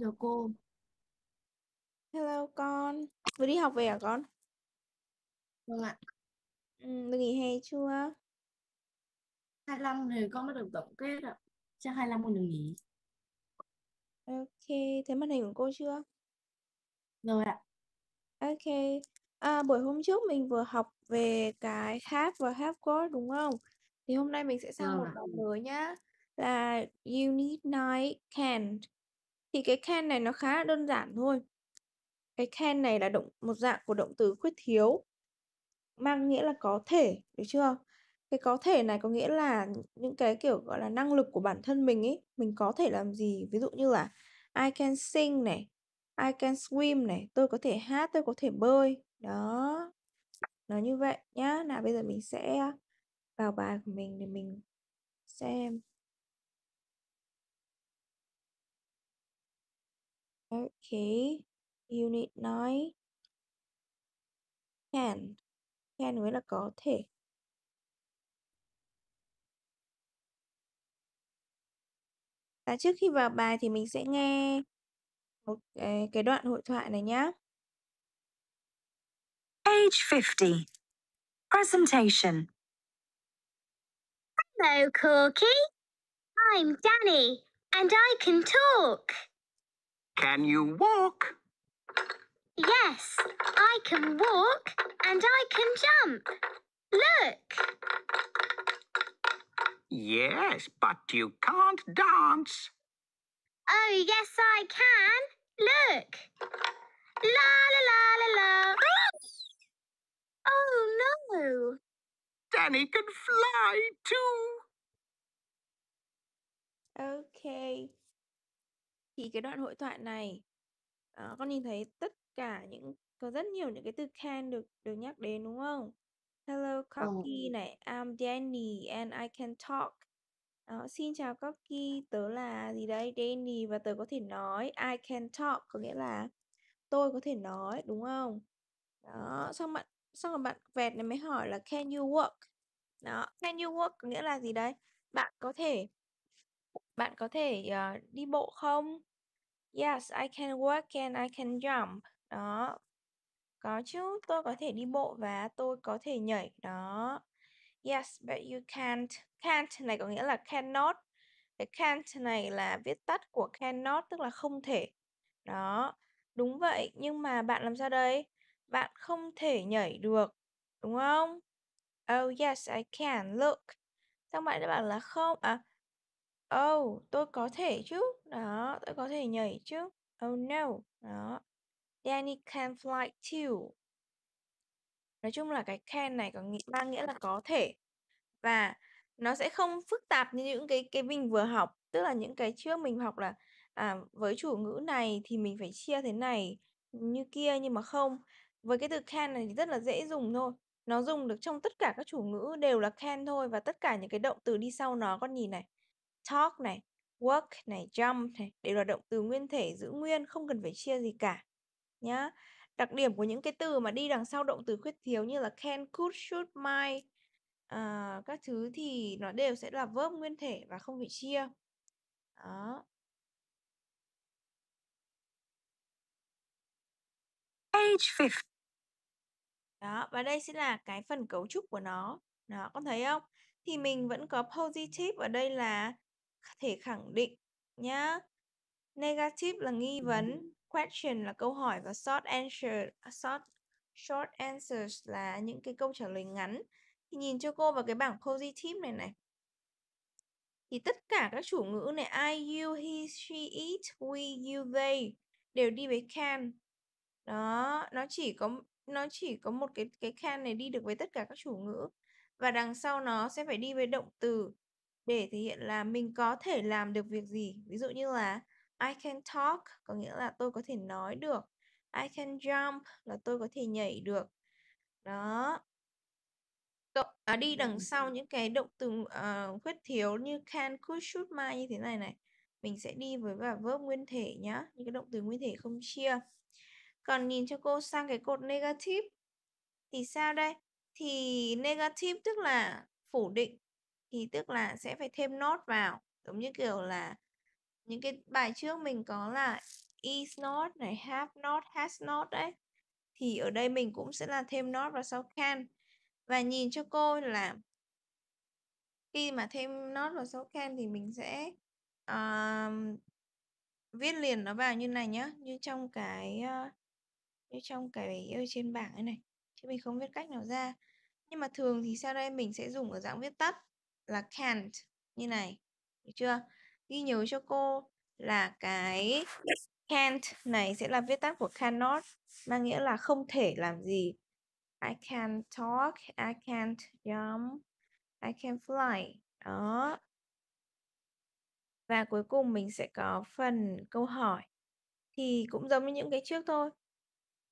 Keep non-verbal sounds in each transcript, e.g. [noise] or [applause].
Chào cô. Hello con, vừa đi học về à con? Vâng ạ. Ừ, được nghỉ hè chưa? 25 thì con mới được tổng kết ạ. Chắc 25 con được nghỉ. Ok, thấy màn hình của cô chưa? Rồi ạ. Ok, à, buổi hôm trước mình vừa học về cái have và have got đúng không? Thì hôm nay mình sẽ sang Vâng một ạ. bài mới nhá. Là you need night can. Thì cái can này nó khá là đơn giản thôi. Cái can này là động một dạng của động từ khuyết thiếu. Mang nghĩa là có thể, được chưa? Cái có thể này có nghĩa là những cái kiểu gọi là năng lực của bản thân mình ấy, mình có thể làm gì? Ví dụ như là I can sing này, I can swim này, tôi có thể hát, tôi có thể bơi. Đó. Nó như vậy nhá. Nào bây giờ mình sẽ vào bài của mình để mình xem. Okay. Unit 9. can. Can nghĩa là có thể. Và trước khi vào bài thì mình sẽ nghe một cái, cái đoạn hội thoại này nhé. Page 50. Presentation. Hello, Corky. I'm Danny, and I can talk. Can you walk? Yes, I can walk and I can jump. Look, Yes, but you can't dance. oh, yes, I can. Look. La la la la la. Oh, no. Danny can fly too. Ok. Thì cái đoạn hội thoại này đó, con nhìn thấy tất cả những có rất nhiều những cái từ can được được nhắc đến đúng không? Hello Cocky này, I'm Danny and I can talk. Đó, xin chào Cocky, tớ là gì đấy? Danny và tớ có thể nói I can talk có nghĩa là tôi có thể nói đúng không? Đó, xong bạn xong rồi bạn vẹt này mới hỏi là can you walk? Đó, can you walk có nghĩa là gì đấy? Bạn có thể bạn có thể ờ, đi bộ không? Yes, I can walk and I can jump. Đó. Có chứ, tôi có thể đi bộ và tôi có thể nhảy. Đó. Yes, but you can't. Can't này có nghĩa là cannot. Cái can't này là viết tắt của cannot tức là không thể. Đó. Đúng vậy, nhưng mà bạn làm sao đây? Bạn không thể nhảy được. Đúng không? Oh yes, I can. Look. Xong bạn đã bảo là không à Oh, tôi có thể chứ. Đó, tôi có thể nhảy chứ. Oh no. Đó. Danny can fly too. Nói chung là cái can này có nghĩa mang nghĩa là có thể. Và nó sẽ không phức tạp như những cái cái mình vừa học, tức là những cái trước mình học là à với chủ ngữ này thì mình phải chia thế này như kia nhưng mà không. Với cái từ can này thì rất là dễ dùng thôi. Nó dùng được trong tất cả các chủ ngữ đều là can thôi và tất cả những cái động từ đi sau nó con nhìn này. Talk này, work này, jump này đều là động từ nguyên thể giữ nguyên, không cần phải chia gì cả. Nhá. Đặc điểm của những cái từ mà đi đằng sau động từ khuyết thiếu như là can, could, should, might à, các thứ thì nó đều sẽ là verb nguyên thể và không phải chia. Đó. Page 50. Đó, và đây sẽ là cái phần cấu trúc của nó. Đó, con thấy không? Thì mình vẫn có positive ở đây là thể khẳng định nhá. Negative là nghi vấn, question là câu hỏi và short answer, à, short short answers là những cái câu trả lời ngắn. Thì nhìn cho cô vào cái bảng positive này này. Thì tất cả các chủ ngữ này I, you, he, she, it, we, you, they đều đi với can. Đó, nó chỉ có nó chỉ có một cái cái can này đi được với tất cả các chủ ngữ và đằng sau nó sẽ phải đi với động từ để thể hiện là mình có thể làm được việc gì. Ví dụ như là I can talk có nghĩa là tôi có thể nói được. I can jump là tôi có thể nhảy được. Đó. Cậu à, đi đằng sau những cái động từ uh, khuyết thiếu như can, could, should, might như thế này này. Mình sẽ đi với cả verb nguyên thể nhá, những cái động từ nguyên thể không chia. Còn nhìn cho cô sang cái cột negative thì sao đây? Thì negative tức là phủ định thì tức là sẽ phải thêm not vào, giống như kiểu là những cái bài trước mình có là is not này, have not, has not đấy. Thì ở đây mình cũng sẽ là thêm not vào sau can. Và nhìn cho cô là khi mà thêm not vào sau can thì mình sẽ uh, viết liền nó vào như này nhá, như trong cái uh, như trong cái ở trên bảng này này. Chứ mình không viết cách nào ra. Nhưng mà thường thì sau đây mình sẽ dùng ở dạng viết tắt là can't như này. Được chưa? Ghi nhớ cho cô là cái can't này sẽ là viết tắt của cannot mang nghĩa là không thể làm gì. I can't talk, I can't jump, I can't fly. Đó. Và cuối cùng mình sẽ có phần câu hỏi. Thì cũng giống như những cái trước thôi.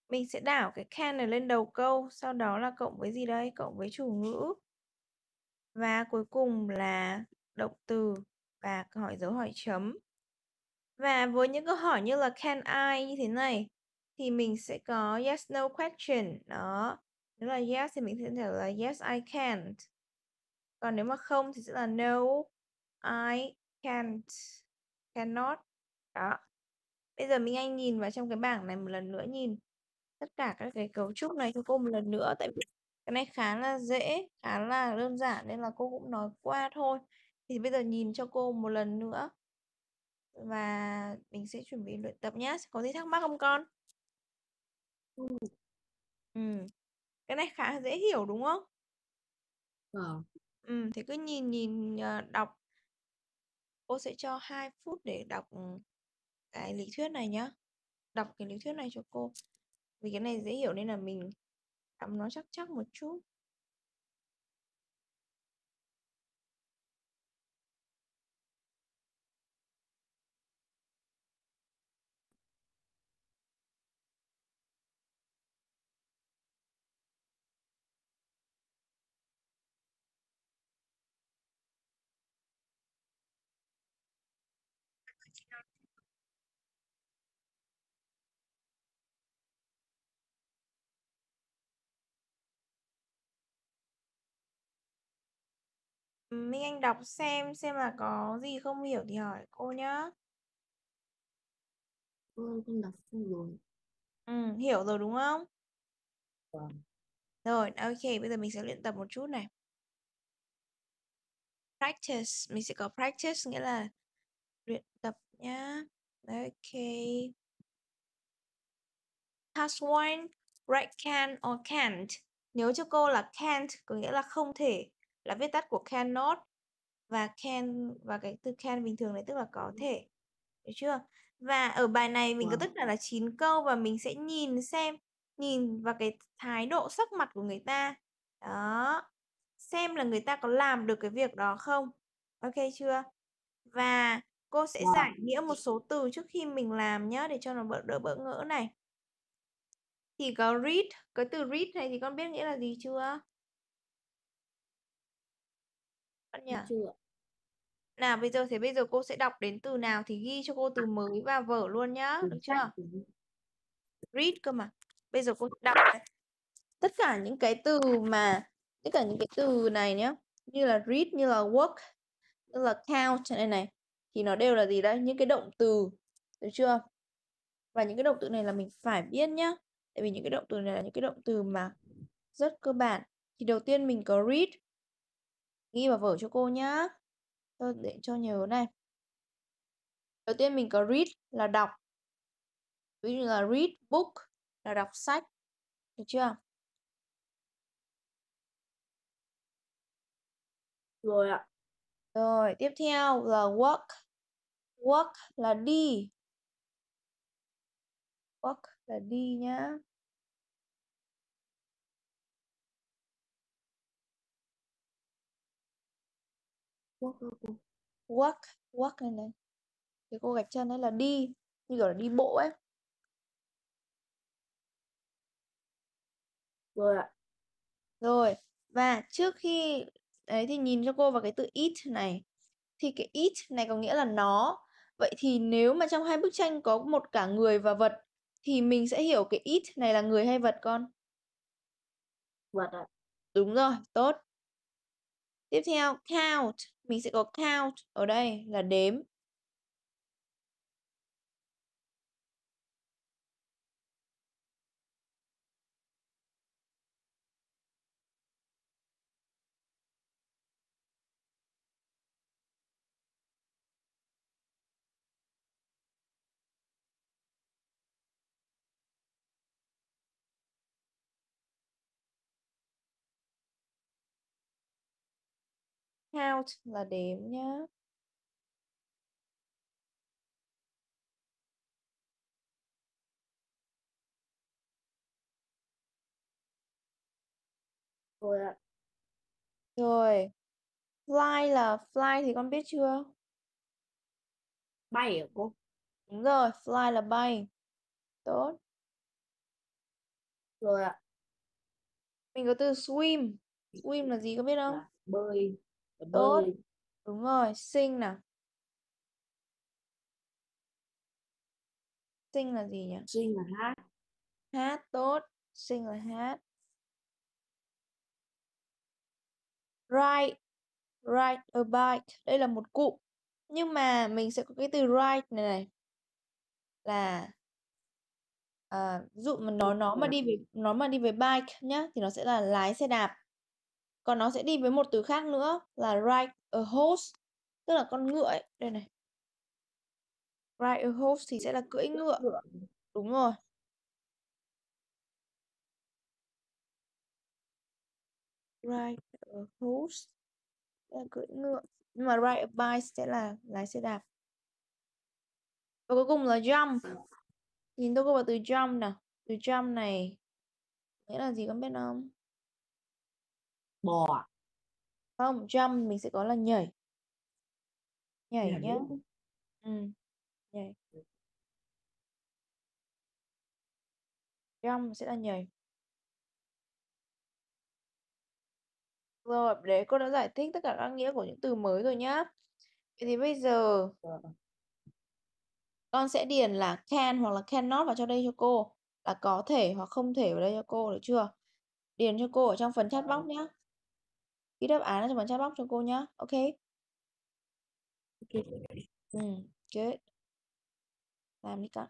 Mình sẽ đảo cái can này lên đầu câu, sau đó là cộng với gì đây? Cộng với chủ ngữ. Và cuối cùng là động từ và câu hỏi dấu hỏi chấm. Và với những câu hỏi như là can I như thế này, thì mình sẽ có yes, no question. Đó. Nếu là yes thì mình sẽ trả lời là yes, I can't. Còn nếu mà không thì sẽ là no, I can't. Cannot. Đó. Bây giờ mình anh nhìn vào trong cái bảng này một lần nữa nhìn tất cả các cái cấu trúc này cho cô một lần nữa, tại vì cái này khá là dễ, khá là đơn giản nên là cô cũng nói qua thôi. Thì bây giờ nhìn cho cô một lần nữa. Và mình sẽ chuẩn bị luyện tập nhé. Có gì thắc mắc không con? Ừ. Ừ. Cái này khá dễ hiểu đúng không? Vâng. Ừ, thì cứ nhìn nhìn ờ, đọc. Cô sẽ cho 2 phút để đọc cái lý thuyết này nhá. Đọc cái lý thuyết này cho cô. Vì cái này dễ hiểu nên là mình cầm nó chắc chắc một chút. Minh Anh đọc xem xem là có gì không hiểu thì hỏi cô nhá. Ôi, con đọc xong rồi. Ừ, hiểu rồi đúng không? Vâng. Rồi, ok, bây giờ mình sẽ luyện tập một chút này. Practice, mình sẽ có practice nghĩa là luyện tập nhá. Ok. Task 1, write can or can't. Nhớ cho cô là can't có nghĩa là không thể, là viết tắt của cannot và can và cái từ can bình thường này tức là có thể. Được chưa? Và ở bài này mình có Vâng. tất cả là 9 câu và mình sẽ nhìn xem, nhìn vào cái thái độ sắc mặt của người ta. Đó. Xem là người ta có làm được cái việc đó không. Ok chưa? Và cô sẽ Vâng. giải nghĩa một số từ trước khi mình làm nhá để cho nó bỡ đỡ bỡ ngỡ này. Thì có read, cái từ read này thì con biết nghĩa là gì chưa? Con nhỉ? Chưa? Nào bây giờ thế bây giờ cô sẽ đọc đến từ nào thì ghi cho cô từ mới vào vở luôn nhá, được chưa? Read cơ mà. Bây giờ cô đọc này. Tất cả những cái từ mà tất cả những cái từ này nhá, như là read, như là work, như là count này này thì nó đều là gì đấy? Những cái động từ. Được chưa? Và những cái động từ này là mình phải biết nhá. Tại vì những cái động từ này là những cái động từ mà rất cơ bản. Thì đầu tiên mình có read. Ghi vào vở cho cô nhá. Cho để cho nhớ này. Đầu tiên mình có read là đọc. Ví dụ là read book là đọc sách. Được chưa? Rồi ạ. Rồi, tiếp theo là walk. Walk là đi. Walk là đi nhá. Walk, walk này này. Cái cô gạch chân ấy là đi, như kiểu là đi bộ ấy. Rồi ạ. Rồi, và trước khi đấy thì nhìn cho cô vào cái từ eat này. Thì cái eat này có nghĩa là nó. Vậy thì nếu mà trong hai bức tranh có một cả người và vật thì mình sẽ hiểu cái eat này là người hay vật con? Vật ạ. Đúng rồi, tốt. Tiếp theo count, mình sẽ có count ở đây là đếm. Count là đếm nhá. Rồi ạ. Rồi. Fly là fly thì con biết chưa? Bay hả cô? Đúng rồi, fly là bay. Tốt. Rồi ạ. Mình có từ swim. Swim là gì có biết không? Bơi. Là Tốt. bơi. Đúng rồi, sing nào. Sing là gì nhỉ? Sing là hát. Hát tốt. Sing là hát. Ride. Ride a bike. Đây là một cụm. Nhưng mà mình sẽ có cái từ ride này này. Là à, ví dụ mà nó nó mà đi về nó mà đi với bike nhá thì nó sẽ là lái xe đạp. Còn nó sẽ đi với một từ khác nữa là ride a horse, tức là con ngựa ấy. Đây này. Ride a horse thì sẽ là cưỡi ngựa. Đúng rồi. Ride a horse là cưỡi ngựa. Nhưng mà ride a bike sẽ là lái xe đạp. Và cuối cùng là jump. Nhìn tôi có vào từ jump nào. Từ jump này nghĩa là gì con biết không? Bò. Không, jump mình sẽ có là nhảy. Nhảy nhá. Ừ. Nhảy. Jump sẽ là nhảy. Rồi, để cô đã giải thích tất cả các nghĩa của những từ mới rồi nhá. Vậy thì bây giờ con sẽ điền là can hoặc là cannot vào cho đây cho cô. Là có thể hoặc không thể vào đây cho cô, được chưa? Điền cho cô ở trong phần chat box nhá. Ghi đáp án ở trong phần chat box cho cô nhá. Ok? Ok. Ừ, good. Làm đi con.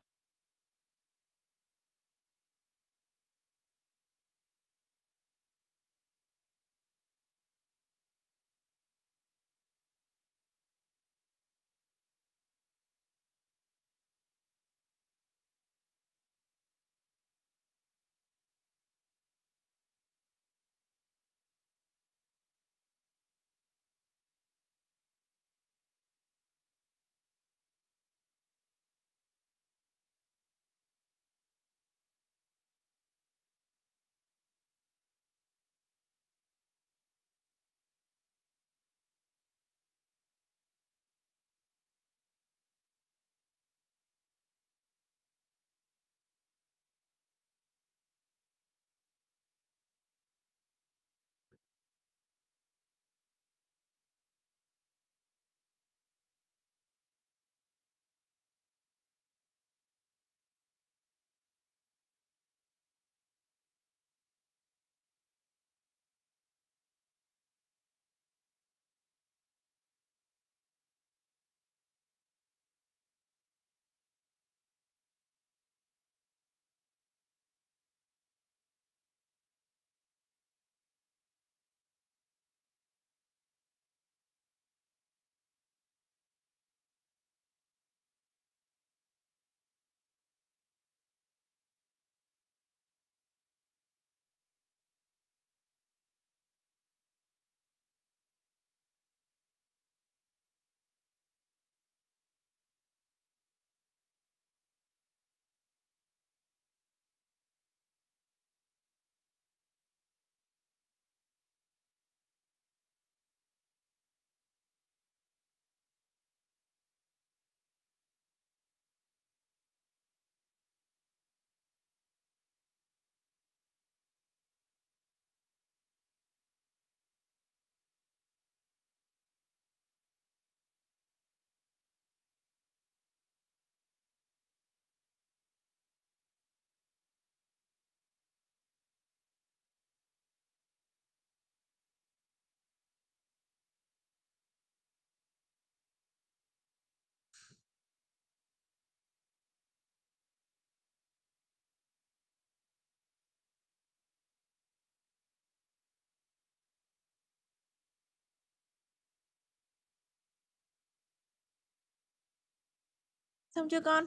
Xong chưa con?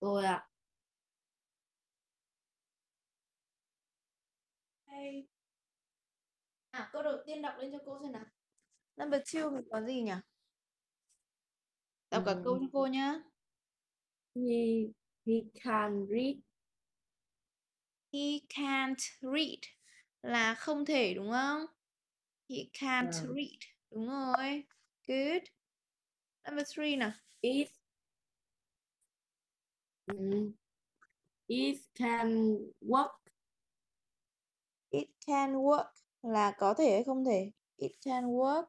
Rồi ạ. Hey. À, câu đầu tiên đọc lên cho cô xem nào. Number two mình có gì nhỉ? Đọc cả câu cho cô nhá. he he can read He can't read là không thể đúng không? He can't Vâng. read. Đúng rồi. Good. Number three nào. it ừm, it can work It can work là có thể hay không thể? It can work.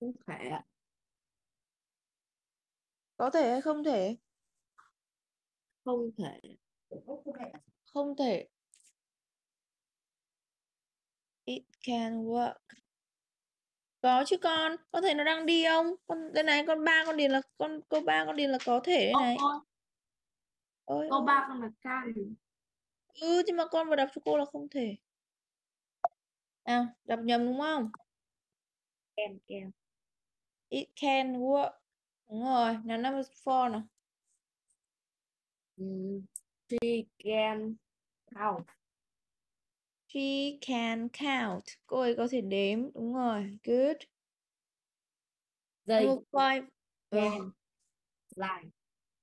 không thể Có thể hay không thể? không thể Không thể. It can work. Có chứ con. Có thể nó đang đi không? Con đây này con ba con điền là con câu ba con điền là có thể đây Ô, này. ô, Ôi câu ôi. ba con là can Ừ nhưng mà con vừa đọc cho cô là không thể. À, đọc nhầm đúng không? can can It can work. Đúng rồi. Nào number four nào. Ừm, she can count She can count. Cô ấy có thể đếm. Đúng rồi. Good. they Number five. Ờ, can fly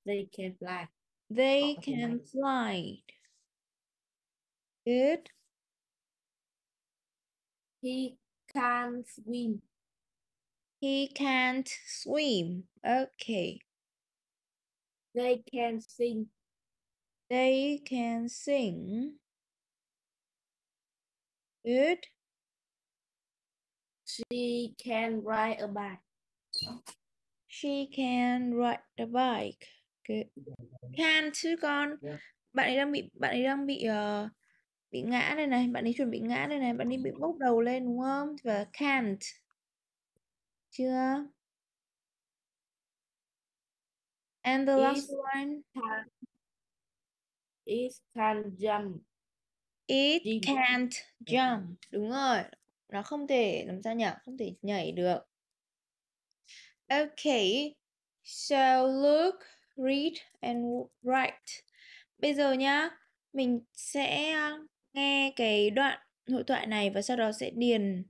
they can fly They can fly. Good. he can swim He can't swim. Okay. they can sing They can sing. Good. she can ride a bike She can ride the bike. Good. Can chứ con. Bạn ấy đang bị bạn ấy đang bị ờ, bị ngã đây này, bạn ấy chuẩn bị ngã đây này, bạn ấy bị bốc đầu lên đúng không? Và can't. Chưa? And the last it one. can it can jump It can't jump. Đúng rồi. Nó không thể làm sao nhỉ? Không thể nhảy được. Okay. So look, read and write. Bây giờ nhá, mình sẽ nghe cái đoạn hội thoại này và sau đó sẽ điền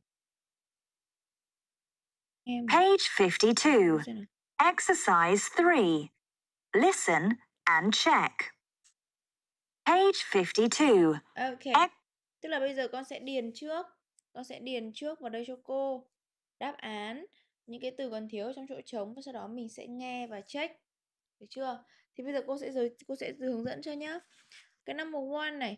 em Page 52. xem nào. Exercise 3. Listen and check. Page 52. Ok. Tức là bây giờ con sẽ điền trước. Con sẽ điền trước vào đây cho cô. Đáp án. Những cái từ còn thiếu trong chỗ trống. Và sau đó mình sẽ nghe và check. Được chưa? Thì bây giờ cô sẽ giới cô sẽ hướng dẫn cho nhá. Cái number one này.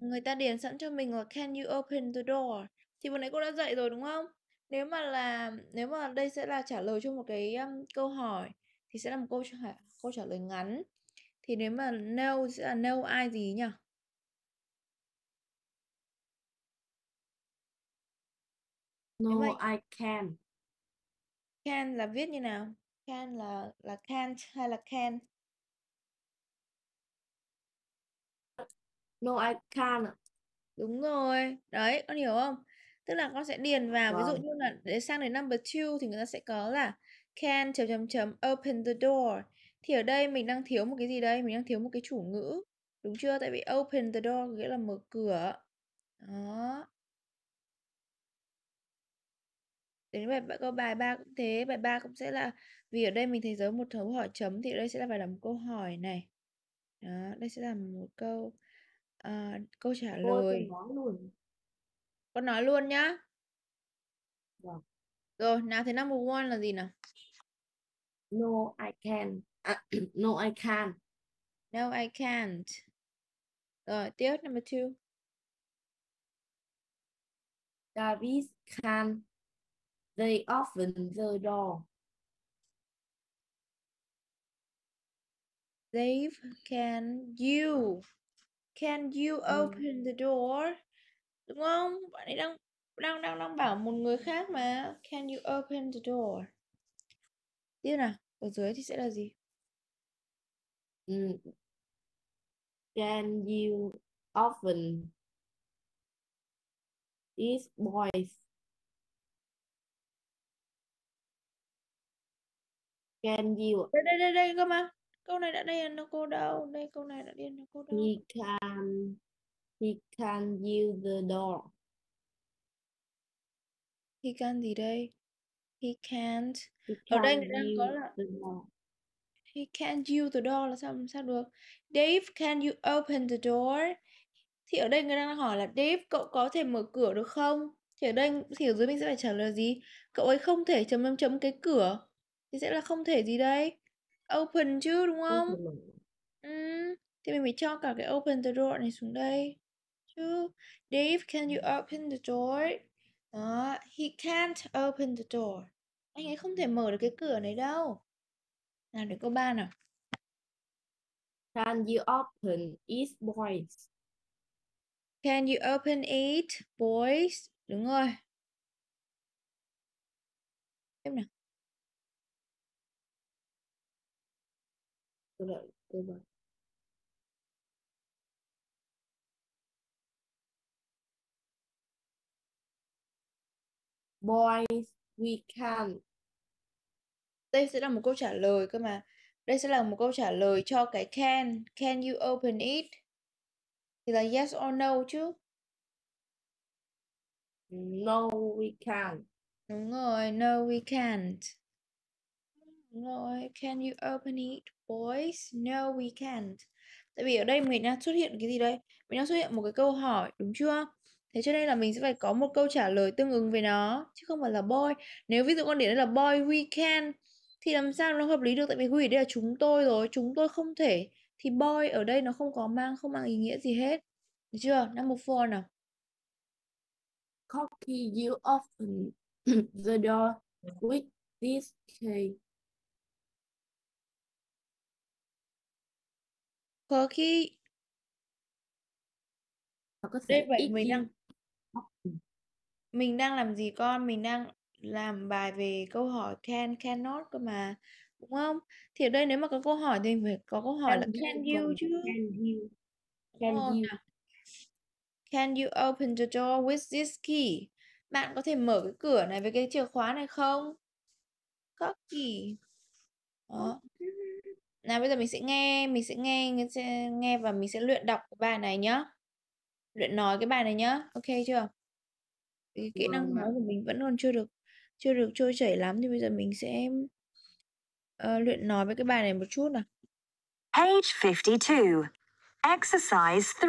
Người ta điền sẵn cho mình là can you open the door? Thì vừa nãy cô đã dạy rồi đúng không? Nếu mà là nếu mà đây sẽ là trả lời cho một cái um, câu hỏi thì sẽ là một câu trả câu trả lời ngắn. Thì nếu mà no sẽ là no ai gì nhỉ? no I can Can là viết như nào? Can là là can't hay là can? no I can. Đúng rồi. Đấy, con hiểu không? Tức là con sẽ điền vào, ví dụ Vâng. như là để sang đến number two thì người ta sẽ có là can chấm chấm chấm open the door. Thì ở đây mình đang thiếu một cái gì đây? Mình đang thiếu một cái chủ ngữ. Đúng chưa? Tại vì open the door nghĩa là mở cửa. Đó. Đến bài câu bài 3 cũng thế, bài 3 cũng sẽ là vì ở đây mình thấy dấu một dấu hỏi chấm thì ở đây sẽ là phải là một câu hỏi này. Đó, đây sẽ là một câu à, câu trả cô lời. tôi nói luôn Con nói luôn nhá. Vâng. Rồi, nào thế number one là gì nào? no I can à, [clears throat] no I can No, I can't. Rồi, tiếp number two. David can they open the door Dave, can you can you Ừ. open the door? Đúng không? Bạn ấy đang đang đang đang bảo một người khác mà. Can you open the door? Tiếp nào, ở dưới thì sẽ là gì? Ừ. can you open this boys can you Đây đây đây đây cơ mà. Câu này đã điền nó cô đâu? Đây câu này đã điền nó cô đâu? he can he can use the door He can gì đây? He can't. He Ở đây can't người đang có use là the door. He can't use the door là sao sao được? Dave, can you open the door? Thì ở đây người đang hỏi là Dave, cậu có thể mở cửa được không? Thì ở đây thì ở dưới mình sẽ phải trả lời gì? Cậu ấy không thể chấm chấm chấm cái cửa. Thì sẽ là không thể gì đây? Open chứ đúng Không. Ừ. Thì mình phải cho cả cái open the door này xuống đây. Chứ Dave, can you open the door? Đó, he can't open the door. Anh ấy không thể mở được cái cửa này đâu. Nào đến câu 3 nào. Can you open it, boys? Can you open it, boys? Đúng rồi. Tiếp nào. Câu đợi, câu bảy. Boys, we can. Đây sẽ là một câu trả lời cơ mà. Đây sẽ là một câu trả lời cho cái can. Can you open it? Thì là yes or no chứ. No, we can. Đúng rồi, no we can't. Đúng rồi, can you open it, boys? No we can't. Tại vì ở đây mình đang xuất hiện cái gì đây? Mình đang xuất hiện một cái câu hỏi, đúng chưa? Thế cho nên là mình sẽ phải có một câu trả lời tương ứng với nó, chứ không phải là boy. Nếu ví dụ con điển đây là boy we can, thì làm sao nó hợp lý được? Tại vì ở đây là chúng tôi rồi, chúng tôi không thể. Thì boy ở đây nó không có mang, không mang ý nghĩa gì hết. Được chưa? Number four nào. Cocky, you open [coughs] the door with this key. Có đây vậy mình đang mình đang làm gì con? Mình đang làm bài về câu hỏi can, cannot cơ mà. Đúng không? Thì ở đây nếu mà có câu hỏi thì phải có câu hỏi là Can can you you chứ. Can you? Can you? Can you open the door with this key? Bạn có thể mở cái cửa này với cái chìa khóa này không? Corky. Đó. Nào bây giờ mình sẽ nghe, mình sẽ nghe, mình sẽ nghe và mình sẽ luyện đọc cái bài này nhá. Luyện nói cái bài này nhá. Ok chưa? Cái kỹ năng Vâng nói của mình vẫn còn chưa được chưa được trôi chảy lắm thì bây giờ mình sẽ ờ, luyện nói với cái bài này một chút nào. Page 52. Exercise 3.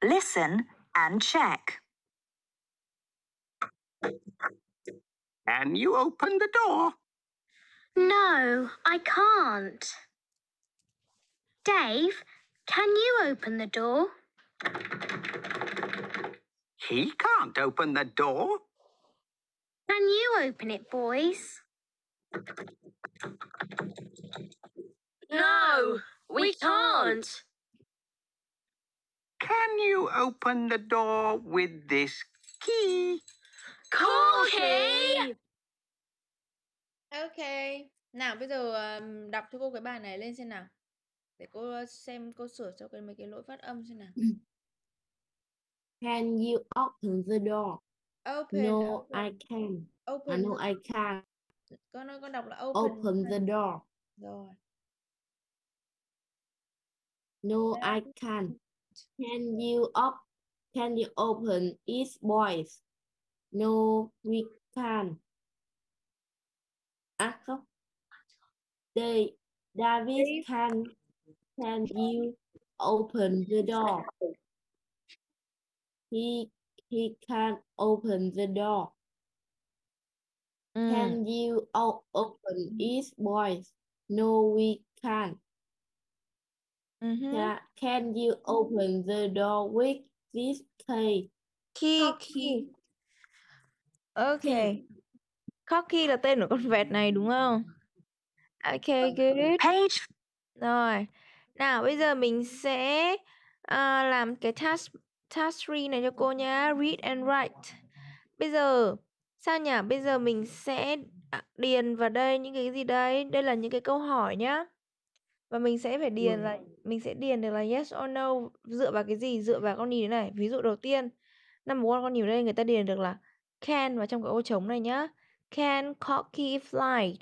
Listen and check. Can you open the door? No, I can't. Dave, can you open the door? He can't open the door. Open it, boys? No, we can't. Can you open the door with this key? Corky! Ok. Nào bây giờ ờm, đọc cho cô cái bài này lên xem nào. Để cô xem cô sửa cho cái mấy cái lỗi phát âm xem nào. Can you open the door? Open, No, open, I can. I open. know I can. Con ơi con đọc là open. Open the door. Rồi. No, I can. Can you op can you open it, boys? No, we can. À không. They, David can can you open the door? He he can open the door. Ừ. Can you o- open it, boys? No, we can. Ừ hứ. Ca- Can you open the door with this key? Key, Cocky. key. Ok. Key. Cocky là tên của con vẹt này đúng không? Ok, good. Page Rồi. Nào bây giờ mình sẽ à, làm cái task task 3 này cho cô nhá. Read and write. Bây giờ sao nhỉ? Bây giờ mình sẽ à, điền vào đây những cái gì đây? Đây là những cái câu hỏi nhá. Và mình sẽ phải điền là mình sẽ điền được là yes or no dựa vào cái gì? Dựa vào con nhìn thế này. Ví dụ đầu tiên, number one con nhìn đây người ta điền được là can vào trong cái ô trống này nhá. Can Corky fly?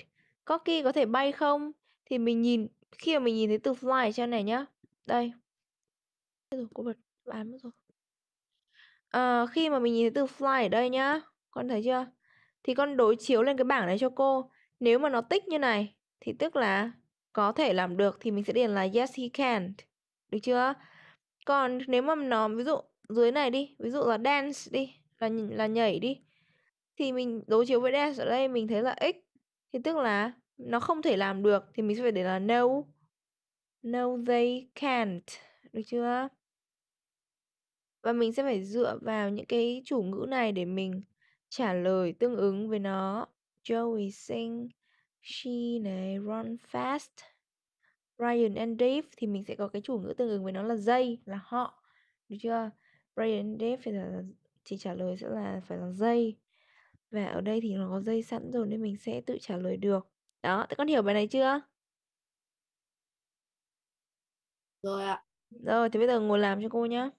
Corky có thể bay không? Thì mình nhìn khi mà mình nhìn thấy từ fly ở trên này nhá. Đây. Rồi, cô bật bán mất rồi. Ờ, khi mà mình nhìn thấy từ fly ở đây nhá. Con thấy chưa? Thì con đối chiếu lên cái bảng này cho cô. Nếu mà nó tích như này thì tức là có thể làm được thì mình sẽ điền là yes he can. Được chưa? Còn nếu mà nó ví dụ dưới này đi, ví dụ là dance đi, là là nhảy đi. Thì mình đối chiếu với dance ở đây mình thấy là x thì tức là nó không thể làm được thì mình sẽ phải để là no. No they can't. Được chưa? Và mình sẽ phải dựa vào những cái chủ ngữ này để mình trả lời tương ứng với nó. Joey sing, she này, run fast. Ryan and Dave thì mình sẽ có cái chủ ngữ tương ứng với nó là they, là họ. Được chưa? Ryan and Dave phải là chỉ trả lời sẽ là phải là they. Và ở đây thì nó có dây sẵn rồi nên mình sẽ tự trả lời được. Đó, các con hiểu bài này chưa? Rồi ạ. Rồi, thì bây giờ ngồi làm cho cô nhé.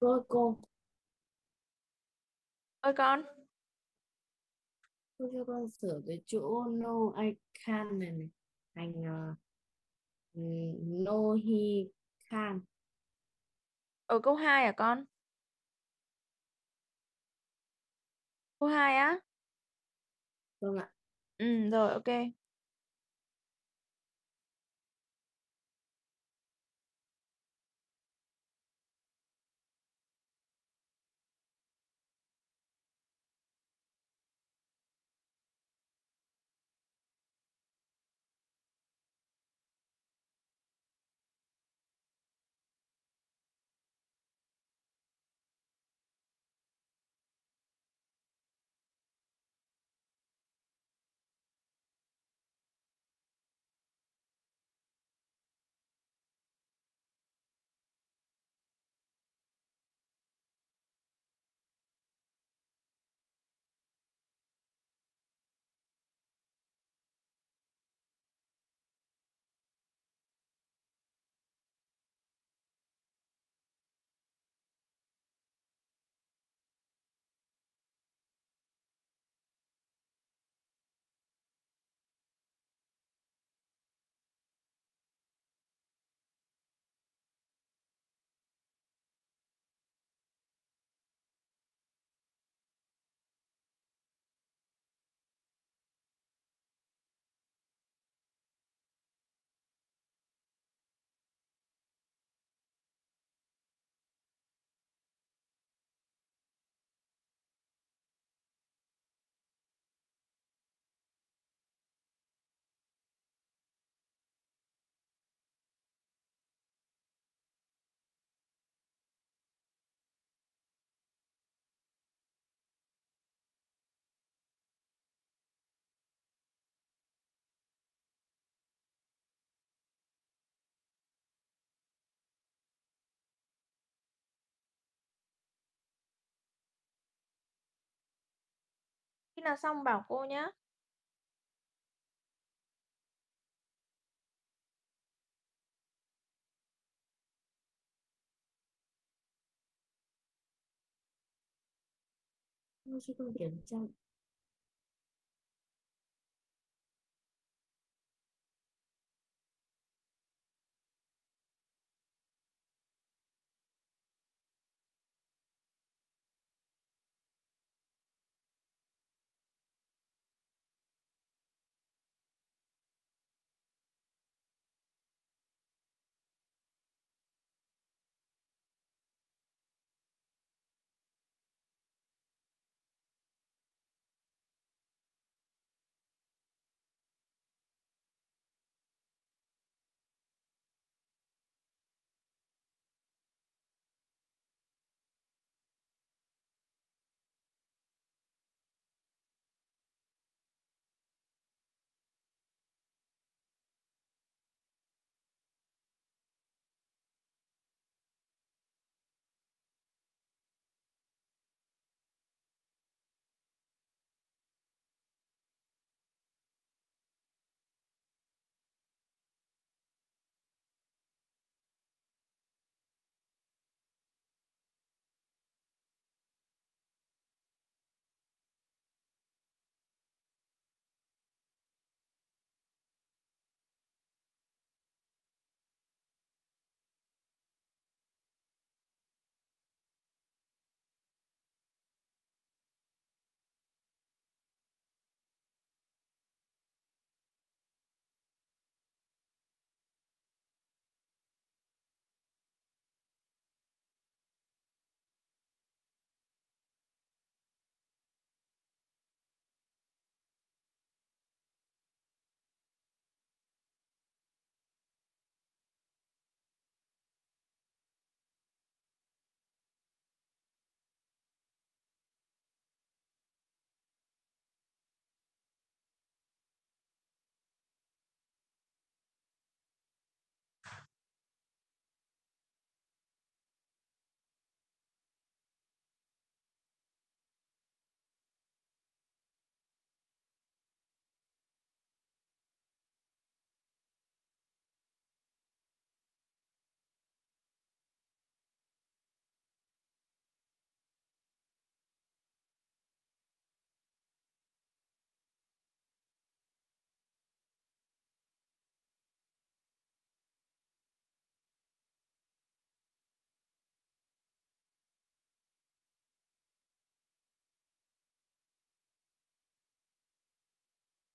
Rồi cô, Ơi con. cô cho con sửa cái chỗ no I can này này thành uh, no he can. Ở câu 2 à con? Câu 2 á? Vâng ạ. Ừ, rồi ok. Nào xong bảo cô nhé. Thôi chứ không kiểm tra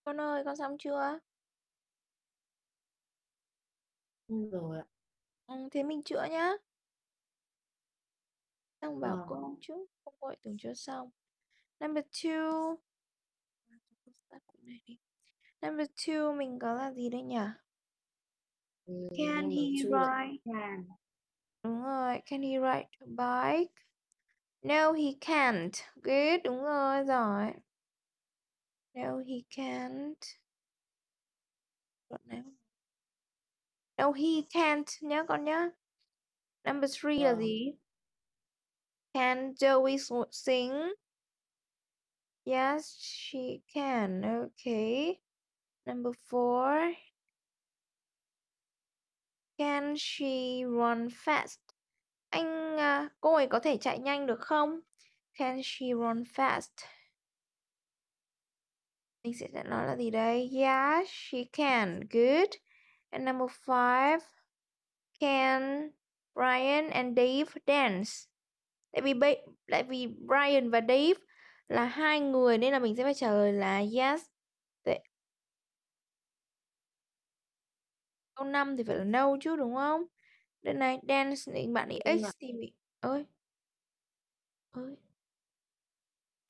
Con ơi, con xong chưa? Xong rồi ạ Ừ, thế mình chữa nhá. Xong bảo Vâng. cô chứ, không gọi tưởng chưa xong. Number two. Number two mình có là gì đây nhỉ? Ừ, Can number he two là ride? can Đúng rồi, can he ride a bike? No, he can't. Good, đúng rồi, giỏi. No, he can't. No, he can't nhá con nhá. Number three là Vâng. gì? Can Joey sing? Yes, she can. Okay. Number four. Can she run fast? Anh à, cô ấy có thể chạy nhanh được không? Can she run fast? Mình sẽ nói là gì đây? Yeah, she can. Good. And number five. Can Brian and Dave dance? Tại vì tại vì Brian và Dave là hai người nên là mình sẽ phải trả lời là yes. Tại... Câu 5 thì phải là no chứ đúng không? Đây này dance thì bạn ấy x thì mình ơi. Ơi.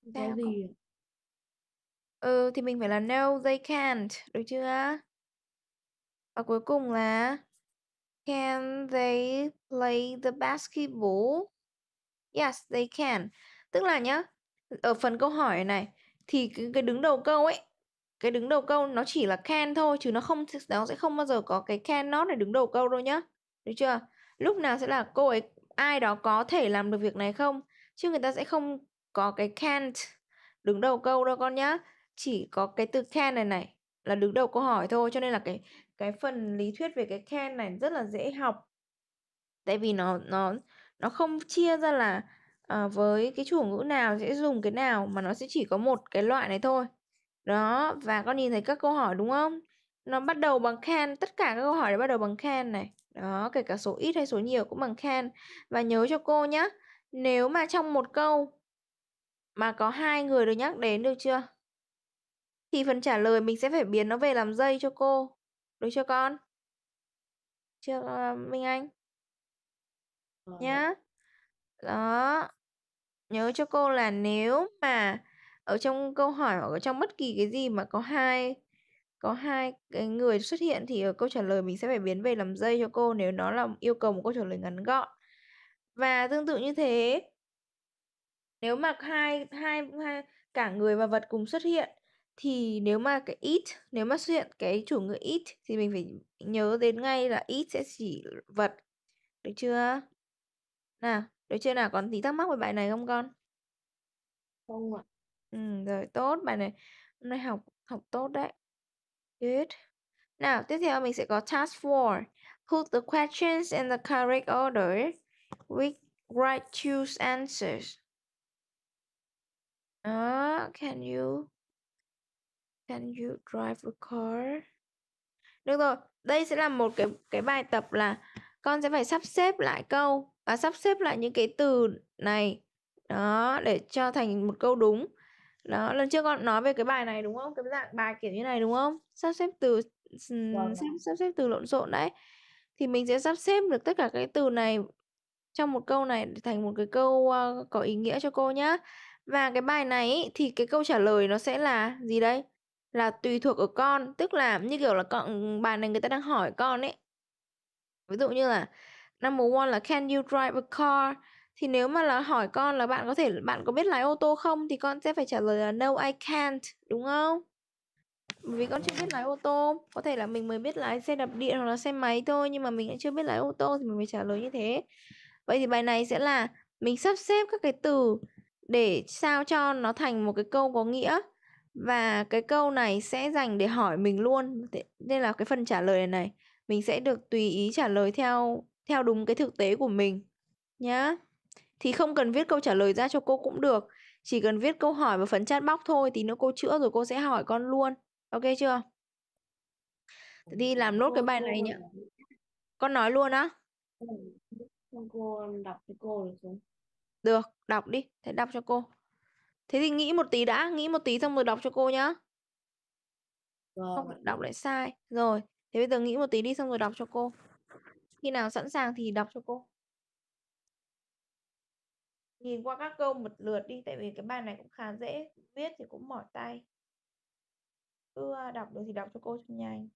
không Sao con? gì ạ. Ừ thì mình phải là no they can't, được chưa? Và cuối cùng là can they play the basketball? Yes, they can. Tức là nhá, ở phần câu hỏi này thì cái, cái đứng đầu câu ấy, cái đứng đầu câu nó chỉ là can thôi chứ nó không nó sẽ không bao giờ có cái can not để đứng đầu câu đâu nhá. Được chưa? Lúc nào sẽ là cô ấy ai đó có thể làm được việc này không? Chứ người ta sẽ không có cái can't đứng đầu câu đâu con nhá. Chỉ có cái từ can này này là đứng đầu câu hỏi thôi, cho nên là cái cái phần lý thuyết về cái can này rất là dễ học. Tại vì nó nó nó không chia ra là à, với cái chủ ngữ nào sẽ dùng cái nào mà nó sẽ chỉ có một cái loại này thôi. Đó, và con nhìn thấy các câu hỏi đúng không? Nó bắt đầu bằng can, tất cả các câu hỏi đều bắt đầu bằng can này. Đó, kể cả số ít hay số nhiều cũng bằng can. Và nhớ cho cô nhé, nếu mà trong một câu mà có hai người được nhắc đến được chưa? Thì phần trả lời mình sẽ phải biến nó về làm dây cho cô. Được chưa con? Chưa uh, Minh Anh? Rồi. Nhá. Đó. Nhớ cho cô là nếu mà ở trong câu hỏi hoặc ở trong bất kỳ cái gì mà có hai có hai cái người xuất hiện thì ở câu trả lời mình sẽ phải biến về làm dây cho cô nếu nó là yêu cầu một câu trả lời ngắn gọn. Và tương tự như thế, nếu mà hai hai hai cả người và vật cùng xuất hiện thì nếu mà cái it nếu mà xuất hiện cái chủ ngữ it thì mình phải nhớ đến ngay là it sẽ chỉ vật. Được chưa? Nào, được chưa nào? Còn tí thắc mắc về bài này không con? Không ạ. Ừ, rồi tốt. Bài này hôm nay học học tốt đấy. Good. Nào, tiếp theo mình sẽ có task 4. Put the questions in the correct order with right choose answers. Đó, can you can you drive a car? Được rồi, đây sẽ là một cái cái bài tập là con sẽ phải sắp xếp lại câu và sắp xếp lại những cái từ này đó để cho thành một câu đúng. Đó, lần trước con nói về cái bài này đúng không? Cái dạng bài kiểu như này đúng không? Sắp xếp từ Vâng. sắp, sắp xếp từ lộn xộn đấy. Thì mình sẽ sắp xếp được tất cả cái từ này trong một câu này để thành một cái câu uh, có ý nghĩa cho cô nhá. Và cái bài này ý, thì cái câu trả lời nó sẽ là gì đây? Là tùy thuộc ở con, tức là như kiểu là con ừ, bài này người ta đang hỏi con ấy. Ví dụ như là number one là can you drive a car? Thì nếu mà là hỏi con là bạn có thể bạn có biết lái ô tô không thì con sẽ phải trả lời là no I can't, đúng không? Bởi vì con chưa biết lái ô tô, có thể là mình mới biết lái xe đạp điện hoặc là xe máy thôi nhưng mà mình lại chưa biết lái ô tô thì mình phải trả lời như thế. Vậy thì bài này sẽ là mình sắp xếp các cái từ để sao cho nó thành một cái câu có nghĩa và cái câu này sẽ dành để hỏi mình luôn. Nên là cái phần trả lời này này mình sẽ được tùy ý trả lời theo theo đúng cái thực tế của mình nhá. Thì không cần viết câu trả lời ra cho cô cũng được, chỉ cần viết câu hỏi vào phần chat box thôi thì nữa cô chữa rồi cô sẽ hỏi con luôn. Ok chưa? Thì làm nốt cái bài này nhá. Con nói luôn á. Cô đọc cho cô được không? Được, đọc đi, thế đọc cho cô. Thế thì nghĩ một tí đã, nghĩ một tí xong rồi đọc cho cô nhá. Không đọc lại sai. Rồi, thế bây giờ nghĩ một tí đi xong rồi đọc cho cô. Khi nào sẵn sàng thì đọc cho cô. Nhìn qua các câu một lượt đi, tại vì cái bài này cũng khá dễ, viết thì cũng mỏi tay. Cứ đọc được thì đọc cho cô cho nhanh.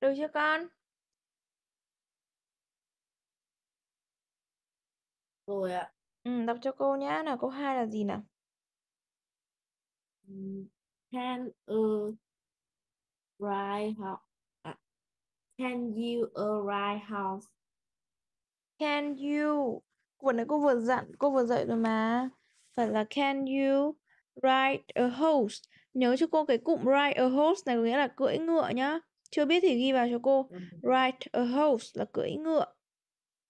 Được chưa con? Rồi ạ. Ừ, đọc cho cô nhá. Nào câu 2 là gì nào? Ừm, Can a right house à, Can you a right house? Can you? Vừa nãy cô vừa dặn, cô vừa dạy rồi mà. Phải là can you ride a horse? Nhớ cho cô cái cụm ride a horse này có nghĩa là cưỡi ngựa nhá. Chưa biết thì ghi vào cho cô. Ride a horse là cưỡi ngựa.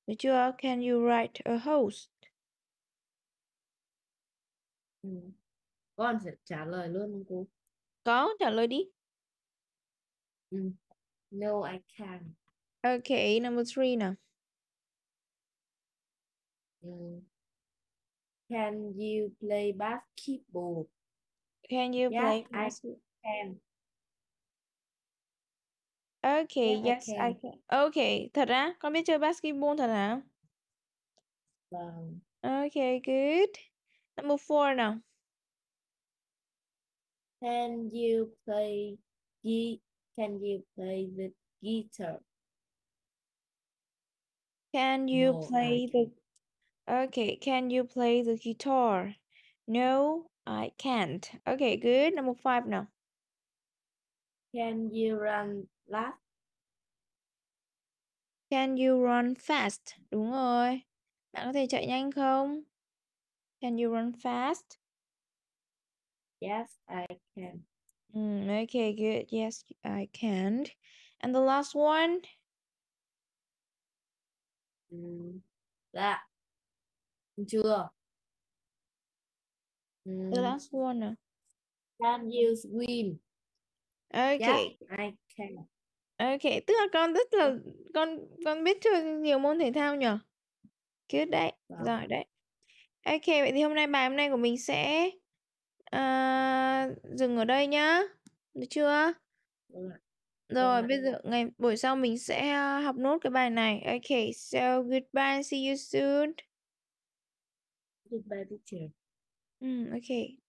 Được chưa? Can you ride a horse? ừm. Con sẽ trả lời luôn không cô? Có, trả lời đi. Ừm. No, I can't. Okay, number three nào. Can you play basketball? Can you Yes, play I basketball? Can. Okay, Yes, I yes, I can. can. Okay, thật á? Con biết chơi basketball thật hả? Vâng. Okay, good. Number four nào. Can you play gui- Can you play the guitar? Can you No, I play the Okay, can you play the guitar? No, I can't. Okay, good. Number five now. Can you run fast? Can you run fast? Đúng rồi. Bạn có thể chạy nhanh không? Can you run fast? Yes, I can. Mm, okay, good. Yes, I can. And the last one? Dạ. Chưa. The Ừm, last one nào. Can you swim? Yes, Okay. I can. Okay, tức là con rất là con con biết chơi nhiều môn thể thao nhỉ? Good đấy, Vâng. giỏi đấy. Ok, vậy thì hôm nay bài hôm nay của mình sẽ à, dừng ở đây nhá. Được chưa? Vâng ạ. Rồi, ạ. bây giờ ngày buổi sau mình sẽ à, học nốt cái bài này. Okay, so goodbye, see you soon. Goodbye, teacher. Ừ, ok.